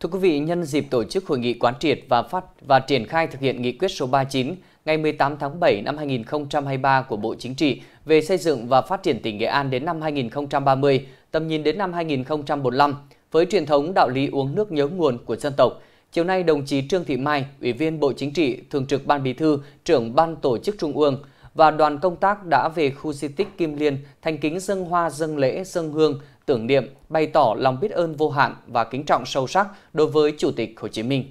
Thưa quý vị, nhân dịp tổ chức hội nghị quán triệt và phát và triển khai thực hiện nghị quyết số 39 ngày 18 tháng 7 năm 2023 của Bộ Chính trị về xây dựng và phát triển tỉnh Nghệ An đến năm 2030, tầm nhìn đến năm 2045 với truyền thống đạo lý uống nước nhớ nguồn của dân tộc. Chiều nay, đồng chí Trương Thị Mai, Ủy viên Bộ Chính trị, Thường trực Ban Bí thư, trưởng Ban Tổ chức Trung ương và đoàn công tác đã về khu di tích Kim Liên thành kính dâng hoa dâng lễ dâng hương tưởng niệm, bày tỏ lòng biết ơn vô hạn và kính trọng sâu sắc đối với Chủ tịch Hồ Chí Minh.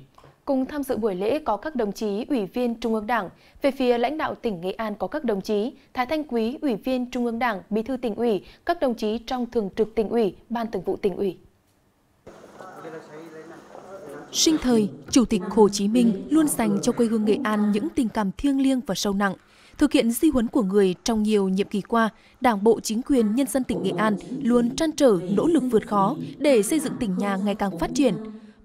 Cùng tham dự buổi lễ có các đồng chí Ủy viên Trung ương Đảng, về phía lãnh đạo tỉnh Nghệ An có các đồng chí Thái Thanh Quý, Ủy viên Trung ương Đảng, Bí thư tỉnh ủy, các đồng chí trong Thường trực tỉnh ủy, Ban Thường vụ tỉnh ủy. Sinh thời, Chủ tịch Hồ Chí Minh luôn dành cho quê hương Nghệ An những tình cảm thiêng liêng và sâu nặng. Thực hiện di huấn của người trong nhiều nhiệm kỳ qua, Đảng bộ chính quyền nhân dân tỉnh Nghệ An luôn trăn trở nỗ lực vượt khó để xây dựng tỉnh nhà ngày càng phát triển.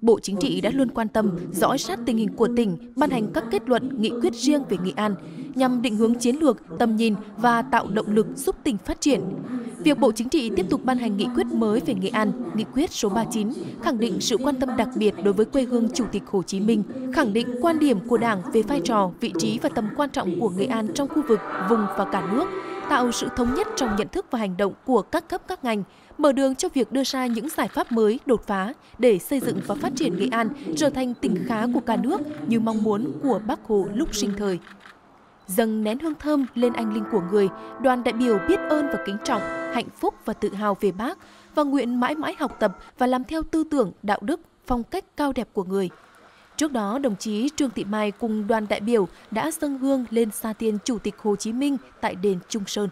Bộ Chính trị đã luôn quan tâm, dõi sát tình hình của tỉnh, ban hành các kết luận, nghị quyết riêng về Nghệ An, nhằm định hướng chiến lược, tầm nhìn và tạo động lực giúp tỉnh phát triển. Việc Bộ Chính trị tiếp tục ban hành nghị quyết mới về Nghệ An, nghị quyết số 39, khẳng định sự quan tâm đặc biệt đối với quê hương Chủ tịch Hồ Chí Minh, khẳng định quan điểm của Đảng về vai trò, vị trí và tầm quan trọng của Nghệ An trong khu vực, vùng và cả nước, tạo sự thống nhất trong nhận thức và hành động của các cấp các ngành, mở đường cho việc đưa ra những giải pháp mới đột phá để xây dựng và phát triển Nghệ An trở thành tỉnh khá của cả nước như mong muốn của Bác Hồ lúc sinh thời. Dâng nén hương thơm lên anh linh của người, đoàn đại biểu biết ơn và kính trọng, hạnh phúc và tự hào về bác và nguyện mãi mãi học tập và làm theo tư tưởng, đạo đức, phong cách cao đẹp của người. Trước đó, đồng chí Trương Thị Mai cùng đoàn đại biểu đã dâng hương lên xa tiên Chủ tịch Hồ Chí Minh tại đền Trung Sơn.